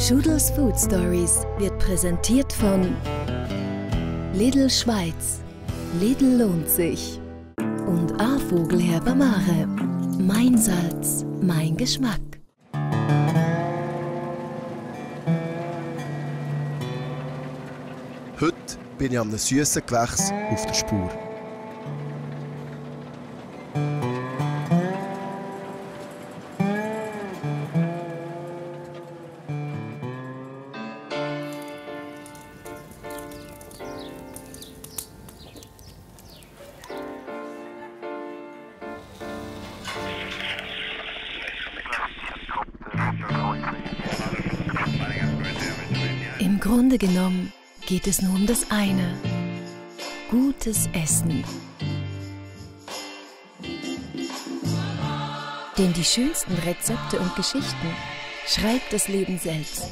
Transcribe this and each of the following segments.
Schudels Food Stories wird präsentiert von Lidl Schweiz. Lidl lohnt sich. Und A-Vogel Herbamare. Mein Salz, mein Geschmack. Heute bin ich an einem süßen Gewächs auf der Spur. Im Grunde genommen geht es nur um das eine. Gutes Essen. Denn die schönsten Rezepte und Geschichten schreibt das Leben selbst.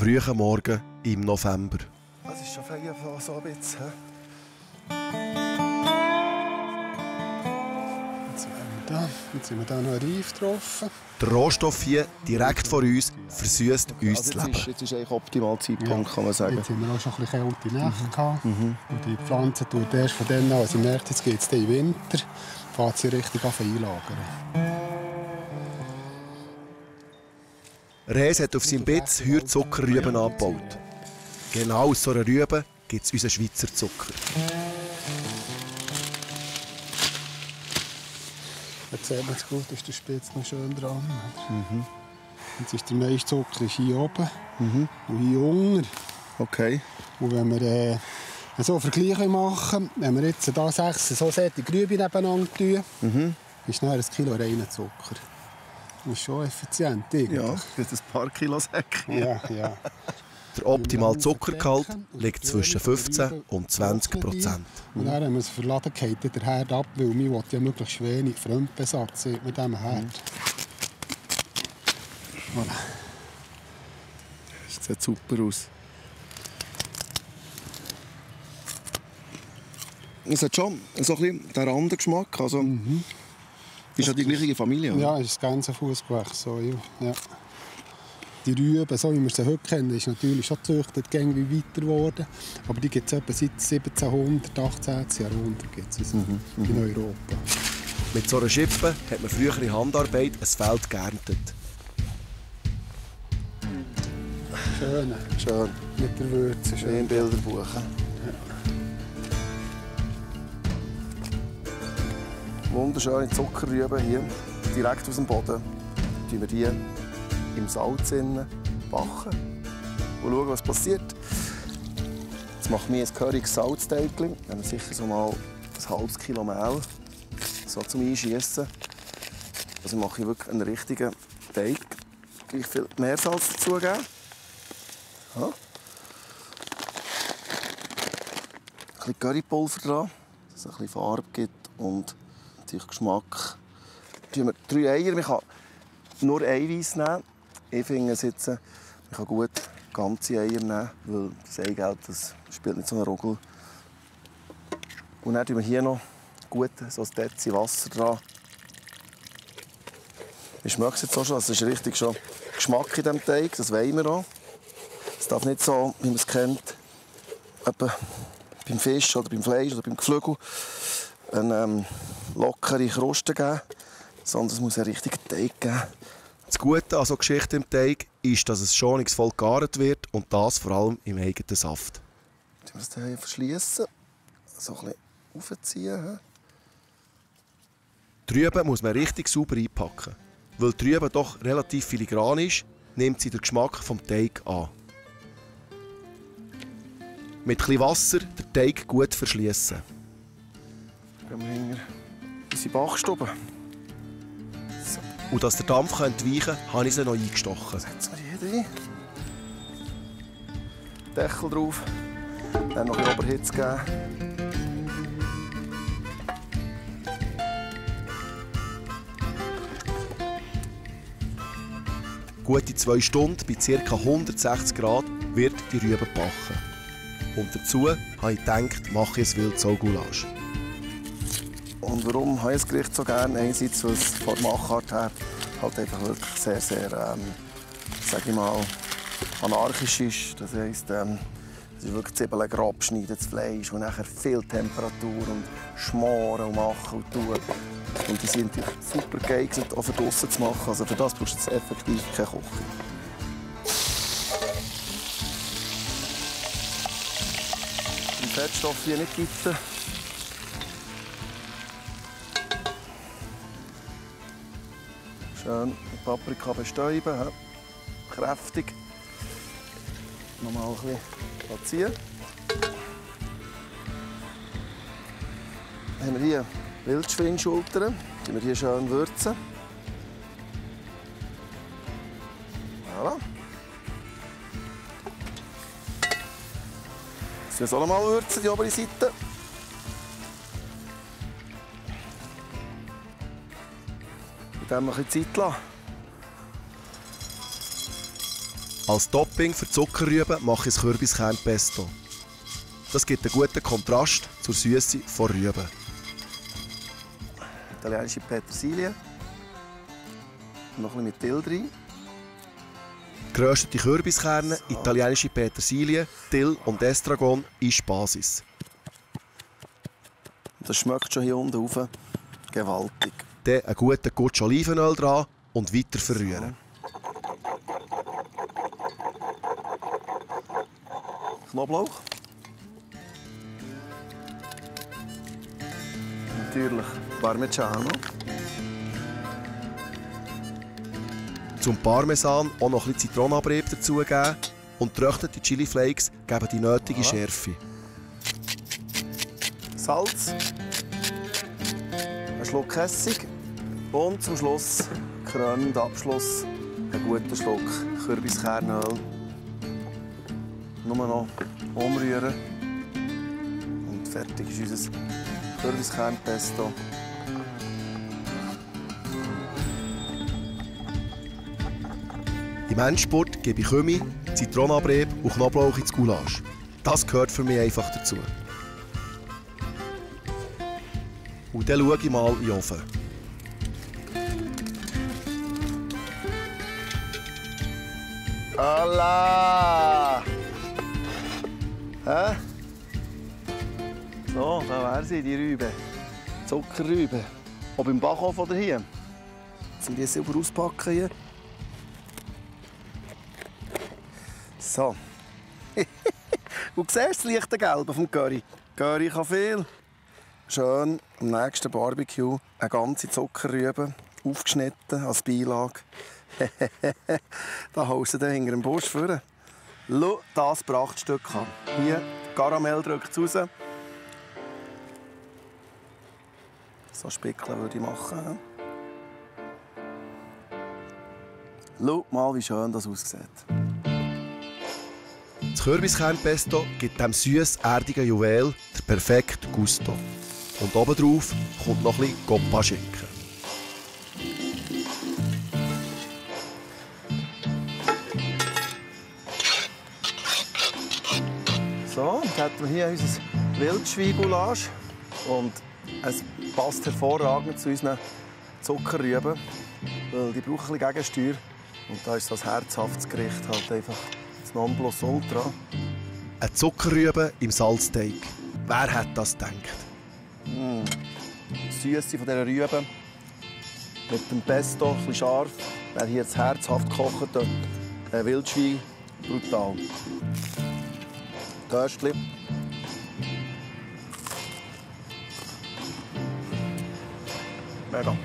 Ein früher Morgen im November. Es ist schon Feierabend so ein bisschen. Jetzt sind wir da. Jetzt sind wir da noch Reif getroffen. Der Rohstoff hier direkt vor uns versüßt uns Also das jetzt, ist, Leben. jetzt ist eigentlich optimal Zeitpunkt, kann man sagen. Jetzt haben wir auch schon ein bisschen kalte Nächte gehabt. Und die Pflanze tut erst von dann an, also merkt, jetzt geht es in den Winter, fängt sie richtig an einlagern. Rees hat auf seinem Bett Hürzuckerrüben angebaut. Genau aus so einer Rübe gibt es unseren Schweizer Zucker. Jetzt sieht man es gut, ist der Spitz noch schön dran. oder? Jetzt ist der meiste Zucker hier oben und hier unten. Okay. Und wenn wir äh, so einen Vergleich machen, wenn wir jetzt hier sechs so solche Grübe nebeneinander tun, ist dann ein Kilo reiner Zucker. Das ist schon effizient. Eigentlich. Ja, das ein paar Kilo Säcke. ja, ja. Der optimale Zuckergehalt liegt zwischen 15 und 20 Prozent. Und dann haben wir es verladen, geht der Herd ab, weil wir ja möglichst wenig Fremdbesatz mit diesem Herd. Voilà. Das sieht super aus. Es hat schon so ein bisschen den anderen Geschmack. Also, Ist ja die gleiche Familie, oder? Ja, es ist das ganze Fußgewächs. So, ja. ja. Die Rüben, so wie wir sie heute kennen, ist natürlich schon gezüchtet, gäng wie weiter geworden. Aber die gibt es etwa seit 1700, 18. Jahrhundert gibt's es in Europa. Mit so einer Schippe hat man früher in Handarbeit ein Feld geerntet. Schön, Schön. mit der Würze. Schön Schön. Bilderbuch. Wunderschöne Zuckerrüben hier, direkt aus dem Boden. Tun wir die im Salz backen und schauen, was passiert. Jetzt mache ich mir ein gehöriges Salzteigling. Wir haben sicher so mal ein halbes Kilo Mehl so zum Einschießen. Also mache ich wirklich einen richtigen Teig. Gleich viel Meersalz dazugeben. Ja. Ein bisschen Currypulver dran, dass es ein bisschen Farbe gibt und natürlich Geschmack. Wir drei Eier. Man kann nur Eiweiß nehmen. Ich finde es jetzt, man kann gut ganze Eier nehmen, weil das Eigelb das spielt nicht so eine Rolle. Und dann tun wir hier noch gut so ein Dezi Wasser dran. Ich schmecke es jetzt auch schon, es ist richtig schon Geschmack in diesem Teig, das wollen wir auch. Es darf nicht so, wie man es kennt, beim Fisch oder beim Fleisch oder beim Geflügel eine ähm, lockere Kruste geben, sondern es muss einen richtigen Teig geben. Das Gute an so Geschichten im Teig ist, dass es schonungsvoll gegart wird und das vor allem im eigenen Saft. Jetzt wir es hier verschließen, so ein bisschen aufziehen. Die Rübe muss man richtig sauber einpacken. Weil die Rübe doch relativ filigran ist, nimmt sie den Geschmack vom Teig an. Mit etwas Wasser den Teig gut verschließen. Wir hinter unsere Bachstube. Und dass der Dampf entweichen kann, habe ich sie noch eingestochen. Setzen wir hier rein. Deckel drauf. Dann noch ein bisschen Oberhitze geben. Gute zwei Stunden bei ca. 160 Grad wird die Rübe gebacken. Und dazu habe ich gedacht, mache ich ein Wildsau-Gulasch. Und warum habe ich das Gericht so gerne? Einerseits, weil es von der Machart her halt einfach wirklich sehr, sehr, ähm, sag ich mal, anarchisch ist. Das heisst, ähm, es ist wirklich Zwiebeln grob schneiden, das Fleisch und nachher viel Temperatur und schmoren und machen und tun. Und die sind super geeignet, auch für draussen zu machen. Also für das brauchst du effektiv keine Küche. Die Fettstoffe hier nicht gitten. Schön die Paprika bestäuben, ja. kräftig. Nochmal ein bisschen platzieren. Dann haben wir hier Wildschweinschultern. Die wir hier schön würzen. Voilà. Jetzt auch noch würzen, die obere Seite. Dem ein bisschen Zeit lassen. Als Topping für Zuckerrüben mache ich das Kürbiskernpesto. Das gibt einen guten Kontrast zur Süße von Rüben. Italienische Petersilie. Noch ein bisschen mit Dill drin. Geröstete Kürbiskerne, italienische Petersilie, Dill und Estragon ist Basis. Das schmeckt schon hier unten rauf. Gewaltig. Dann einen guten Gutsch Olivenöl dran und weiter verrühren. Knoblauch. Natürlich Parmigiano. Zum Parmesan auch noch ein bisschen Zitronenabrieb dazugeben und getrocknete Chili Flakes geben die nötige Schärfe. Salz. Ein Schluck Essig. Und zum Schluss, krönender Abschluss, einen guten Schluck Kürbiskernöl. Nur noch umrühren. Und fertig ist unser Kürbiskernpesto. Im Endspurt gebe ich Kümmel, Zitronenabrieb und Knoblauch ins Gulasch. Das gehört für mich einfach dazu. Und dann schaue ich mal in den Ofen. Allah! Hä? So, da wäre sie, die Rübe. Zuckerrübe. Ob im Backofen oder hier. Jetzt sind die sauber auspacken hier. So. Und siehst das leichte Gelb vom Curry? Curry kann viel. Schön am nächsten Barbecue eine ganze Zuckerrübe aufgeschnitten als Beilage. da haust du hinter dem Busch vor. Schau das Prachtstück an. Hier, Karamell drückt es raus. So Spickeln würde ich machen. Schau mal, wie schön das aussieht. Das Kürbiskernpesto gibt dem süß erdigen Juwel den perfekten Gusto. Und obendrauf kommt noch ein bisschen Goppa-Schinken. Wildschweingulasch. Und es passt hervorragend zu unseren Zuckerrüben, weil die brauchen ein Gegensteuer. Und da ist das herzhaftes Gericht halt einfach das Nonplusultra. Eine Zuckerrübe im Salzteig. Wer hat das gedacht? Die Süße von dieser Rüben mit dem Pesto, ein bisschen scharf. Wer hier jetzt herzhaft kocht, ein Wildschwein, brutal. Köstchen. Rüben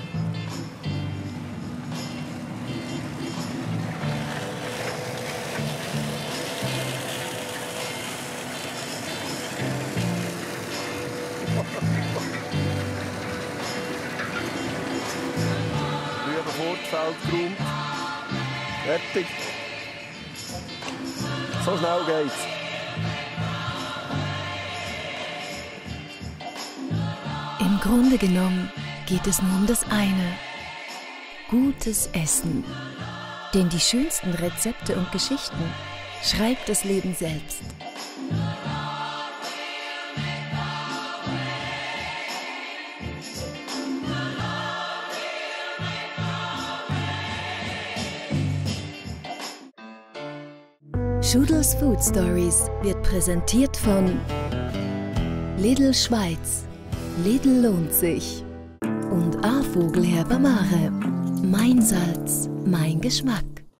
Fortfeld geräumt. Fertig. So schnell geht's. Im Grunde genommen geht es nur um das eine. Gutes Essen. Denn die schönsten Rezepte und Geschichten schreibt das Leben selbst. Schudels Food Stories wird präsentiert von Lidl Schweiz. Lidl lohnt sich. Und A-Vogel Herbamare. Mein Salz, mein Geschmack.